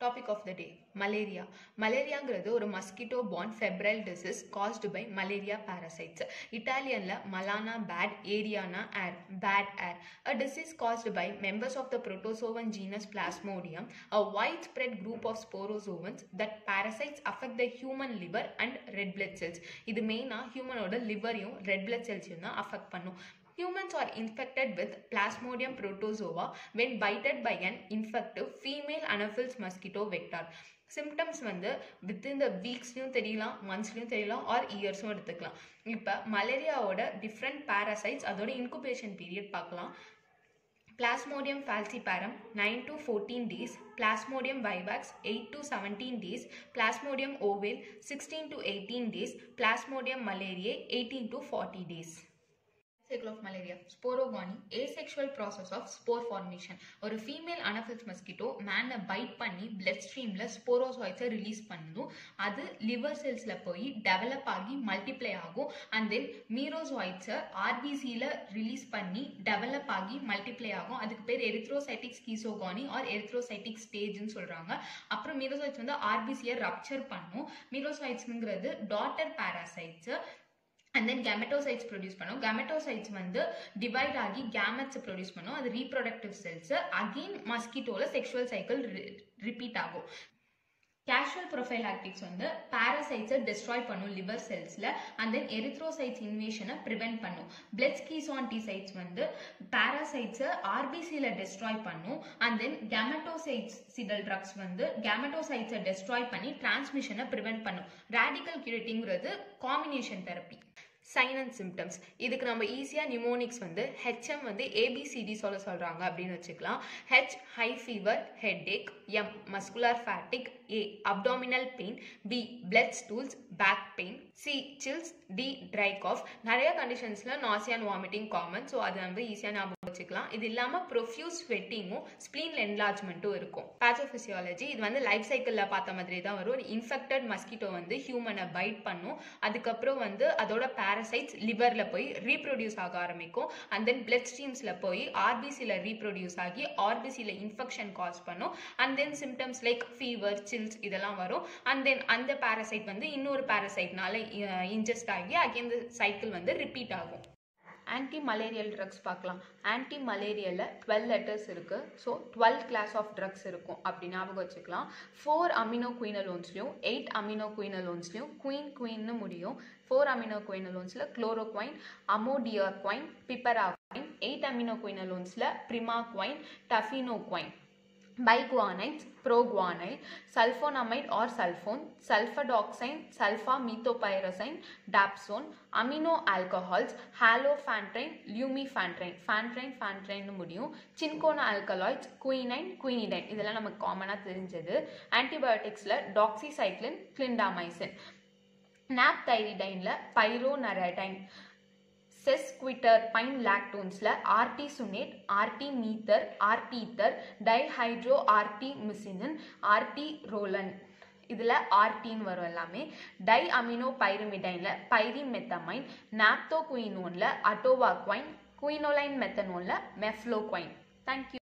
Topic of the day malaria மலேரியாங்கிறது ஒரு mosquito borne febrile disease caused by malaria parasites இட்டாலியனில் மலானா bad ஏரியானா air bad air a disease caused by members of the protozoan genus Plasmodium a widespread group of sporozoans that parasites affect the human liver and red blood cells இது மெயினாக ஹியூமனோட லிவரையும் red blood செல்ஸையும் தான் affect பண்ணும் humans are infected with Plasmodium protozoa when bited by an infective female anopheles mosquito vector. Symptoms வந்து within the வீக்ஸ்லையும் தெரியலாம் மந்த்ஸ்லையும் தெரியலாம் or இயர்ஸும் எடுத்துக்கலாம் இப்போ மலேரியாவோட டிஃப்ரெண்ட் பேரசைட்ஸ் அதோட இன்குபேஷன் பீரியட் பார்க்கலாம் Plasmodium falciparum nine to fourteen days Plasmodium vivax eight to seventeen days Plasmodium ovale sixteen to eighteen days Plasmodium malariae eighteen to forty days cycle of malaria sporogony asexual process of spore formation. ஒரு female அனஃபில்ஸ் mosquito மேனை bite பண்ணி blood ஸ்ட்ரீமில் ஸ்போரோசாய்ட்ஸை release பண்ணும். அது liver செல்ஸில் போய் develop ஆகி multiply ஆகும். அண்ட் தென் மீரோசாய்ட்ஸை ஆர்பிசியில் ரிலீஸ் பண்ணி டெவலப் ஆகி மல்டிப்ளை ஆகும். அதுக்கு பேர் எரித்ரோசைட்டிக் ஸ்கீசோகானி ஆர் எரித்ரோசைட்டிக் ஸ்டேஜ்னு சொல்கிறாங்க அப்புறம் மீரோசாய்ட்ஸ் வந்து ஆர்பிசியை ரப்சர் பண்ணும். மீரோசாய்ட்ஸுங்கிறது டாட்டர் பேராசைட்ஸை அண்ட் தென் கேமெட்டோசைட்ஸ் ப்ரொடியூஸ் பண்ணும். கேமெட்டோசைட்ஸ் வந்து டிவைட் ஆகி கேமெட்ஸ் ப்ரொடியூஸ் பண்ணும். அது ரீப்ரொடக்டிவ் செல்ஸ் அகெயின் மஸ்கிட்டோவில் செக்ஷுவல் சைக்கிள் ரிப்பீட் ஆகும். கேஷுவல் ப்ரொஃபைலாக்டிக்ஸ் வந்து பாராசைட்ஸை டிஸ்ட்ராய் பண்ணும் லிவர் செல்ஸில் அண்ட் தென் எரித்ரோசைட்ஸ் இன்வேஷனை ப்ரிவெண்ட் பண்ணும். பிளட் ஸ்கீசான்டிசைட்ஸ் வந்து பாரசைட்ஸை ஆர்பிசியில் டிஸ்ட்ராய் பண்ணும். அண்ட் தென் கேமட்டோசைட்ஸ் சிடல் ட்ரக்ஸ் வந்து கேமட்டோசைட்ஸை டிஸ்ட்ராய் பண்ணி டிரான்ஸ்மிஷனை ப்ரிவெண்ட் பண்ணும். Radical கியூரிட்டிங்கிறது combination therapy sign and symptoms இதுக்கு நம்ம ஈஸியாக நிமோனிக்ஸ் வந்து ஹெச்எம் வந்து ஏபிசிடி சொல்ல சொல்கிறாங்க அப்படின்னு வச்சுக்கலாம். H high fever headache M muscular fatigue A abdominal pain B blood stools back pain C chills D dry cough நிறைய கண்டிஷன்ஸில் நாசியான் வாமிட்டிங் காமன் ஸோ அது வந்து ஈஸியாக ஞாபகம் வச்சுக்கலாம். இது இல்லாமல் ப்ரொஃப்யூஸ் ஸ்வெட்டிங்கும் ஸ்பிளீன் என்லார்ஜ்மெண்ட்டும் இருக்கும். பேத்தோஃபிசியாலஜி இது வந்து லைஃப் சைக்கிளில் பார்த்த மாதிரி தான் வரும். ஒரு இன்ஃபெக்டட் மஸ்கிட்டோ வந்து ஹியூமனை பைட் பண்ணும். அதுக்கப்புறம் வந்து அதோட பேரசைட்ஸ் லிவரில் போய் ரீப்ரொடியூஸ் ஆக ஆரம்பிக்கும். அண்ட் தென் பிளட் ஸ்ட்ரீம்ஸில் போய் ஆர்பிசியில் ரீப்ரொடியூஸ் ஆகி ஆர்பிசியில் இன்ஃபெக்ஷன் காஸ் பண்ணும். And then symptoms like fever chills இதெல்லாம் வரும். அண்ட் தென் அந்த பேரசைட் வந்து இன்னொரு பேரசைட்னால இன்ஜெஸ்ட் ஆகி அகேன் சைக்கிள் வந்து ரிப்பீட் ஆகும். ஆன்டி மலேரியல் ட்ரக்ஸ் பார்க்கலாம். ஆன்டி மலேரியலில் டுவெல் லெட்டர்ஸ் இருக்குது so twelve class of drugs இருக்கும் அப்படி ஞாபகம் வச்சுக்கலாம். ஃபோர் அமினோ குயினலோன்ஸ்லையும் எயிட் அமினோ குயினலோன்ஸ்லையும் குயின் குயின்னு முடியும். Four amino குயினலோன்ஸில் chloroquine amodiaquine piperaquine eight amino குயினலோன்ஸில் primaquine tafenoquine biguanides proguanil sulfonamide or sulfone sulfadoxine sulfametopyrazine dapsone amino alcohols halofantrine lumefantrine fantrine ஃபேண்ட்ரைன்னு முடியும் cinchona alkaloids quinine quinidine இதெல்லாம் நமக்கு காமனாக தெரிஞ்சது ஆன்டிபயோட்டிக்ஸில் doxycycline clindamycin pyro pyronaridine sesquiterpene லாக்டோன்ஸில் artesunate artemether arteether dihydroartemisinin arterolane. இதில் ஆர்டின்னு வரும் எல்லாமே. Tie amino பைரிமிடைனில் பைரிமெத்தமைன் நாப்தோ குயினோனில் அட்டோவா குவைன் குயினோலைன் மெத்தனோனில் மெஃப்ளோக்வைன் தேங்க்யூ